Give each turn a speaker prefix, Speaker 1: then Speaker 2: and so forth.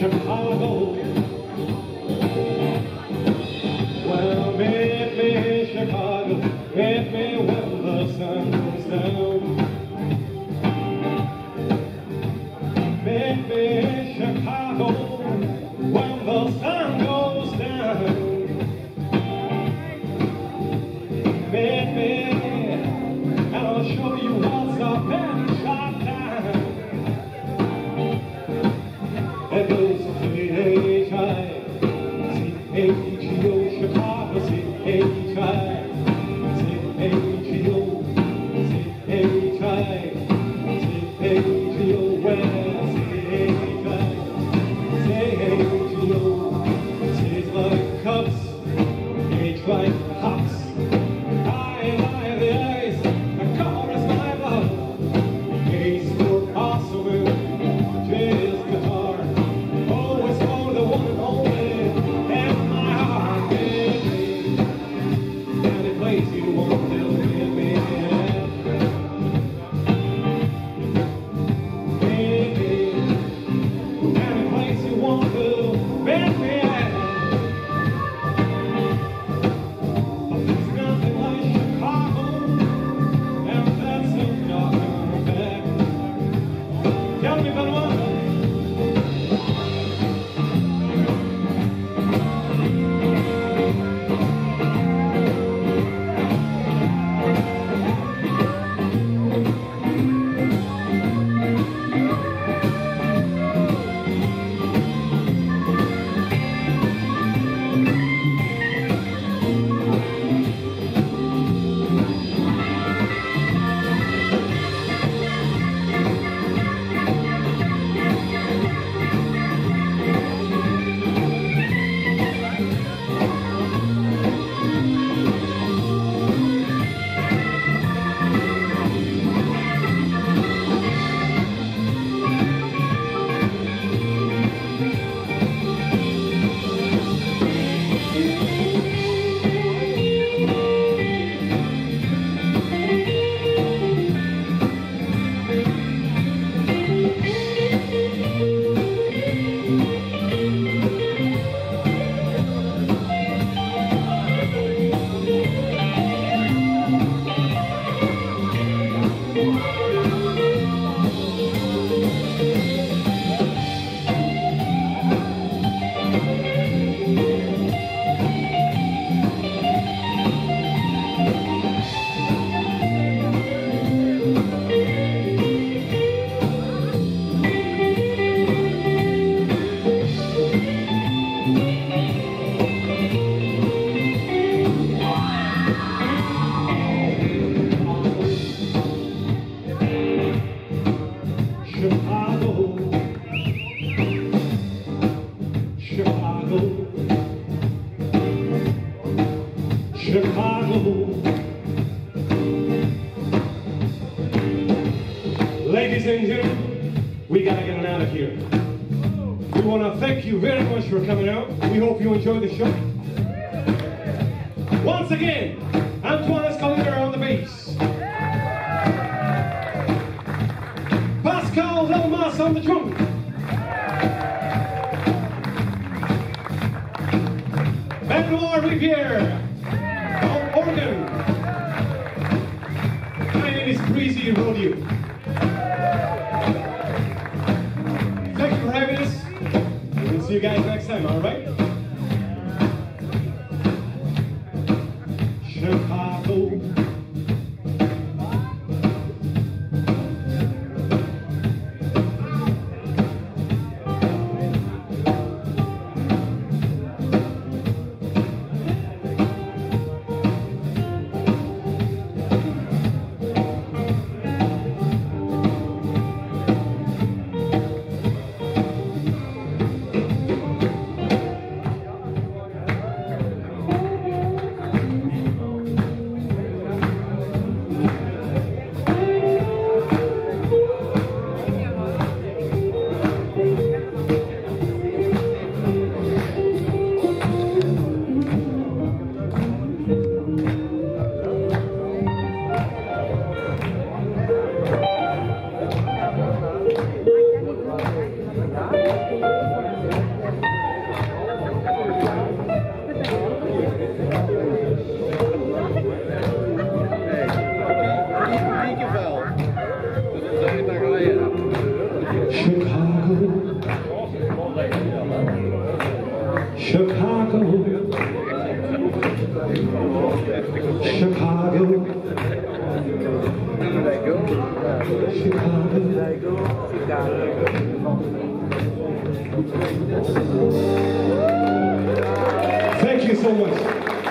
Speaker 1: Chicago. C-H-E-O, place Chicago, Chicago. Ladies and gentlemen, we gotta get on out of here. We want to thank you very much for coming out. We hope you enjoyed the show. Once again, Antoine Escalinder on the bass. Pascal Delmas on the drum. Benoit Ribière on organ. My name is Breezy Rodio. Thank you for having us. We'll see you guys next time, alright? Chicago. Chicago. Thank you so much.